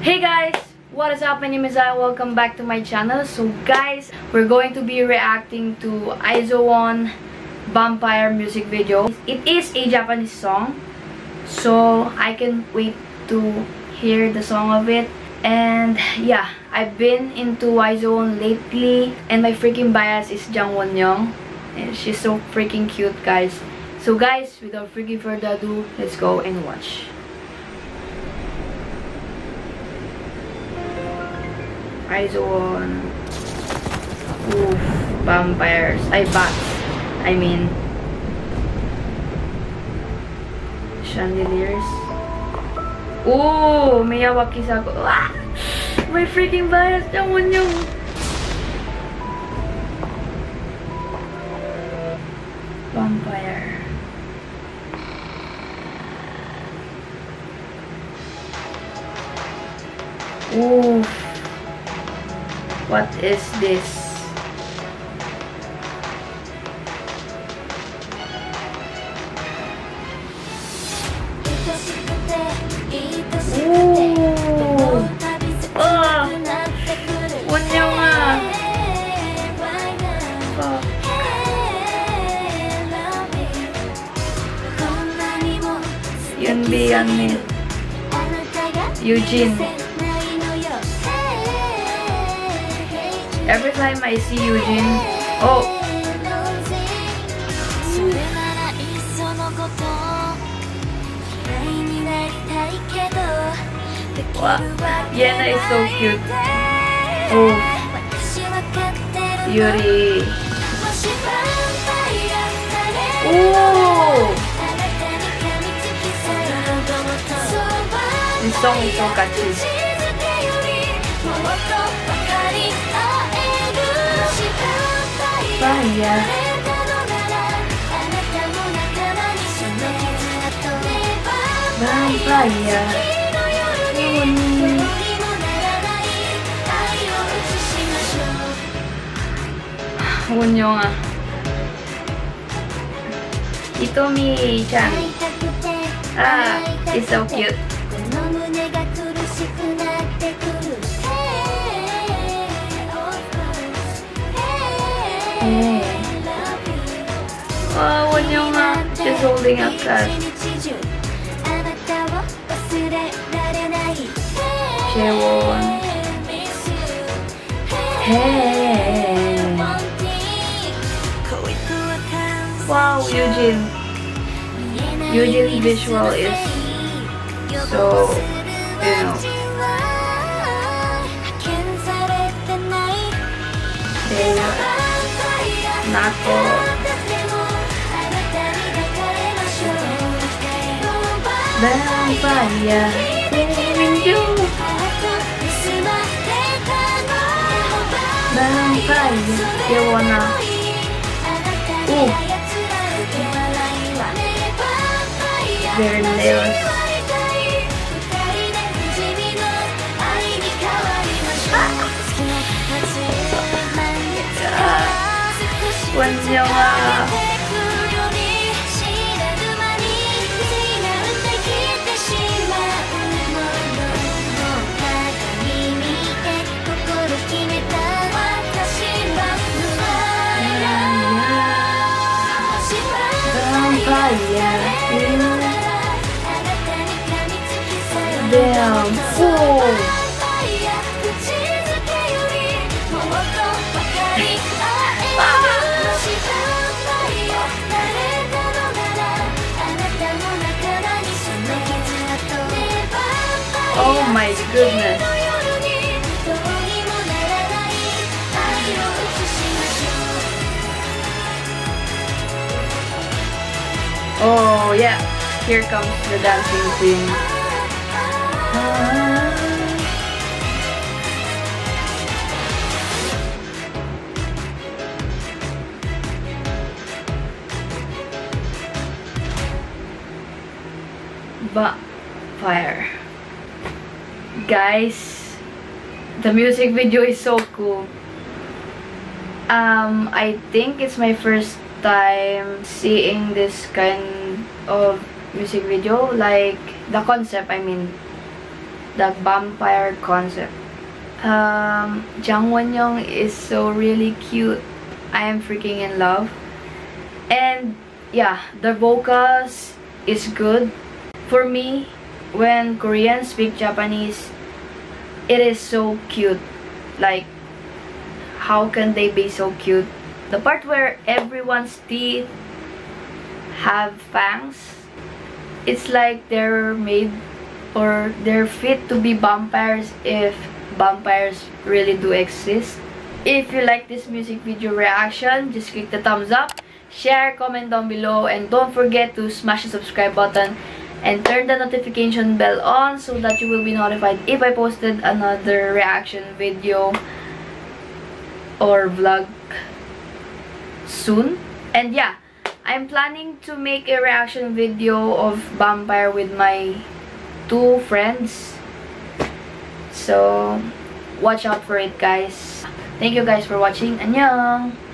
Hey guys! What is up? My name is I. Welcome back to my channel. So guys, we're going to be reacting to IZ*ONE Vampire music video. It is a Japanese song. So I can't wait to hear the song of it. And yeah, I've been into IZ*ONE lately. And my freaking bias is Jang Won Young. And she's so freaking cute guys. So guys, without freaking further ado, let's go and watch. Aizowon. Oof, vampires. Ay, bats. I mean, chandeliers. Ooh, may Wakisako. Ah! My freaking bias. Yaman yung... Vampire. Ooh. What is this? Ooh. Wanya nga. Fuck. Yun be yan ni Yujin. Every time I see Yujin, oh, wow, Yena is so cute. Oh, Yuri. Ooh, this song is so catchy. fire バンイーちゃんああ、it's so cute She's holding a cat. Chaewon. Hey. Wow, Yujin. Yujin's visual is so, you know. Okay. Nako. Minju. Vampire. You wanna. Ooh. Very nails. Damn. Oh my goodness. Oh yeah, here comes the dancing queen. But fire. Guys, the music video is so cool. Um, I think it's my first time seeing this kind of music video. Like, the concept, I mean. the vampire concept. Um, Jang Won-young is so really cute. I am freaking in love. And yeah, the vocals is good. For me, when Koreans speak Japanese, it is so cute. Like, how can they be so cute? The part where everyone's teeth have fangs, it's like they're made or they're fit to be vampires if vampires really do exist. If you like this music video reaction, just click the thumbs up, share, comment down below, and don't forget to smash the subscribe button and turn the notification bell on so that you will be notified if I posted another reaction video or vlog soon. And yeah, I'm planning to make a reaction video of Vampire with my two friends. So, watch out for it guys. Thank you guys for watching. Annyeong!